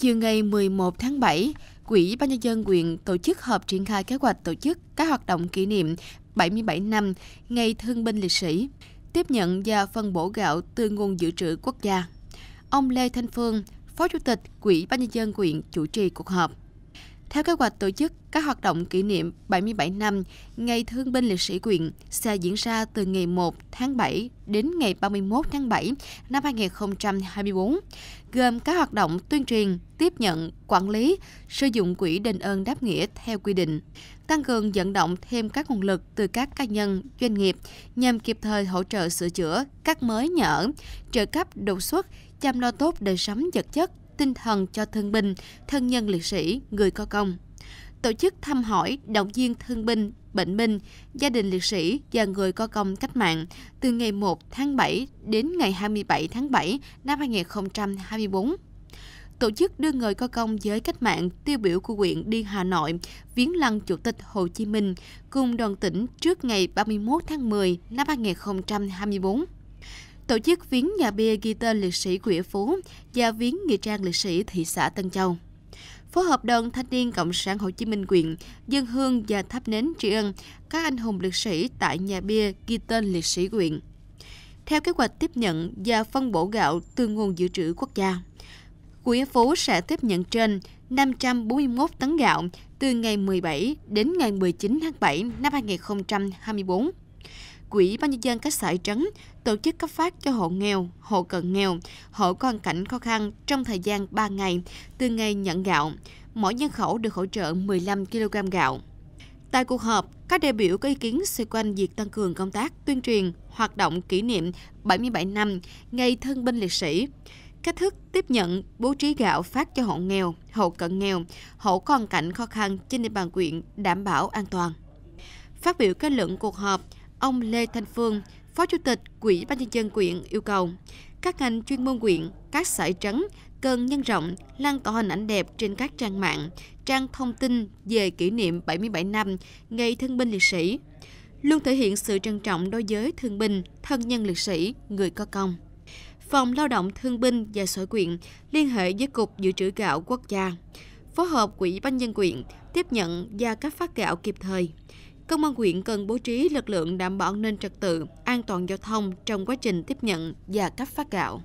Chiều ngày 11 tháng 7, Quỹ ban nhân dân huyện tổ chức họp triển khai kế hoạch tổ chức các hoạt động kỷ niệm 77 năm Ngày Thương binh Liệt sĩ, tiếp nhận và phân bổ gạo từ nguồn dự trữ quốc gia. Ông Lê Thanh Phương, Phó Chủ tịch Quỹ ban nhân dân huyện chủ trì cuộc họp. Theo kế hoạch tổ chức, các hoạt động kỷ niệm 77 năm Ngày Thương binh Liệt sĩ quyện sẽ diễn ra từ ngày 1 tháng 7 đến ngày 31 tháng 7 năm 2024, gồm các hoạt động tuyên truyền, tiếp nhận, quản lý, sử dụng quỹ đền ơn đáp nghĩa theo quy định, tăng cường vận động thêm các nguồn lực từ các cá nhân, doanh nghiệp nhằm kịp thời hỗ trợ sửa chữa, các mới nhà ở, trợ cấp đột xuất, chăm lo tốt đời sống vật chất, tinh thần cho thương binh, thân nhân liệt sĩ, người có công. Tổ chức thăm hỏi, động viên thương binh, bệnh binh, gia đình liệt sĩ và người có công cách mạng từ ngày 1 tháng 7 đến ngày 27 tháng 7 năm 2024 tổ chức đưa người có công với cách mạng tiêu biểu của huyện đi Hà Nội viếng lăng Chủ tịch Hồ Chí Minh cùng đoàn tỉnh trước ngày 31 tháng 10 năm 2024 tổ chức viếng nhà bia ghi tên liệt sĩ Quỷ Phú và viếng nghĩa trang liệt sĩ thị xã Tân Châu. Phối hợp đoàn thanh niên Cộng sản Hồ Chí Minh quyện, dân hương và thắp nến tri ân các anh hùng liệt sĩ tại nhà bia ghi tên liệt sĩ quyện. Theo kế hoạch tiếp nhận và phân bổ gạo từ nguồn dự trữ quốc gia, Quỹ Phú sẽ tiếp nhận trên 541 tấn gạo từ ngày 17 đến ngày 19 tháng 7 năm 2024 Quỹ ban nhân dân các xã trấn tổ chức cấp phát cho hộ nghèo, hộ cận nghèo, hộ có hoàn cảnh khó khăn trong thời gian 3 ngày từ ngày nhận gạo. Mỗi nhân khẩu được hỗ trợ 15 kg gạo. Tại cuộc họp, các đại biểu có ý kiến xoay quanh việc tăng cường công tác tuyên truyền hoạt động kỷ niệm 77 năm Ngày Thân binh Liệt sĩ, cách thức tiếp nhận, bố trí gạo phát cho hộ nghèo, hộ cận nghèo, hộ có hoàn cảnh khó khăn trên địa bàn quyện đảm bảo an toàn. Phát biểu kết luận cuộc họp, Ông Lê Thanh Phương, Phó Chủ tịch Quỹ ban nhân dân quyện yêu cầu các ngành chuyên môn quyện, các xã trấn cần nhân rộng, lan tỏa hình ảnh đẹp trên các trang mạng, trang thông tin về kỷ niệm 77 năm Ngày Thương binh Liệt sĩ, luôn thể hiện sự trân trọng đối với thương binh, thân nhân liệt sĩ, người có công. Phòng Lao động Thương binh và Sở quyện liên hệ với Cục Dự trữ gạo quốc gia, phối hợp Quỹ ban nhân quyện tiếp nhận và cấp phát gạo kịp thời. Công an huyện cần bố trí lực lượng đảm bảo an ninh trật tự, an toàn giao thông trong quá trình tiếp nhận và cấp phát gạo.